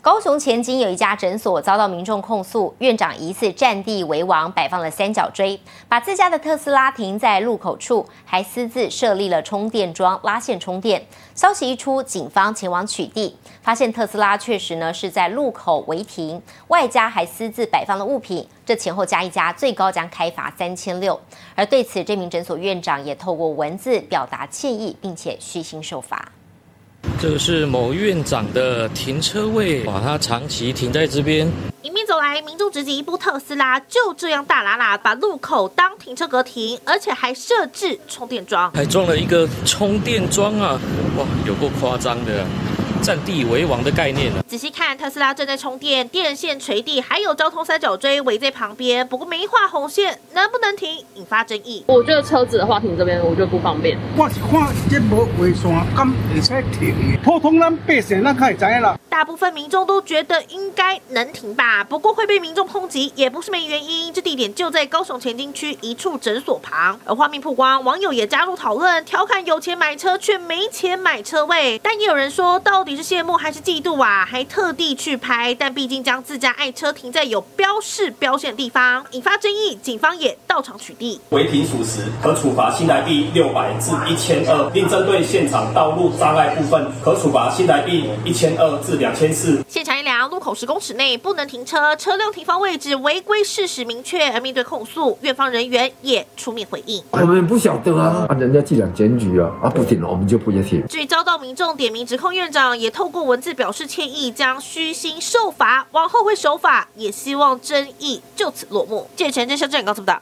高雄前金有一家诊所遭到民众控诉，院长疑似占地为王，摆放了三角锥，把自家的特斯拉停在路口处，还私自设立了充电桩拉线充电。消息一出，警方前往取缔，发现特斯拉确实呢是在路口违停，外加还私自摆放了物品，这前后加一加，最高将开罚三千六。而对此，这名诊所院长也透过文字表达歉意，并且虚心受罚。这是某院长的停车位，把它长期停在这边。迎面走来，民众直接一部特斯拉，就这样大喇喇把路口当停车格停，而且还设置充电桩，还装了一个充电桩啊！哇，有够夸张的。占地为王的概念呢？仔细看，特斯拉正在充电，电线垂地，还有交通三角锥围在旁边。不过没画红线，能不能停，引发争议。我觉得车子的话停这边，我觉得不方便。我是看这无围线，敢会使停？普通咱百姓咱可以知啦。大部分民众都觉得应该能停吧，不过会被民众抨击也不是没原因。这地点就在高雄前进区一处诊所旁，而画面曝光，网友也加入讨论，调侃有钱买车却没钱买车位。但也有人说，到底是羡慕还是嫉妒啊？还特地去拍，但毕竟将自家爱车停在有标示标线的地方，引发争议，警方也到场取缔。违停属实，可处罚新台币六百至一千二，并针对现场道路障碍部分，可处罚新台币一千二至两。两千四。现场一量，路口十公尺内不能停车，车辆停放位置违规事实明确。而面对控诉，院方人员也出面回应：我们不晓得啊，啊，人家既然检举啊，啊不停了，我们就不接停。至于遭到民众点名指控，院长也透过文字表示歉意，将虚心受罚，往后会守法，也希望争议就此落幕。记者陈真、肖正告诉不到。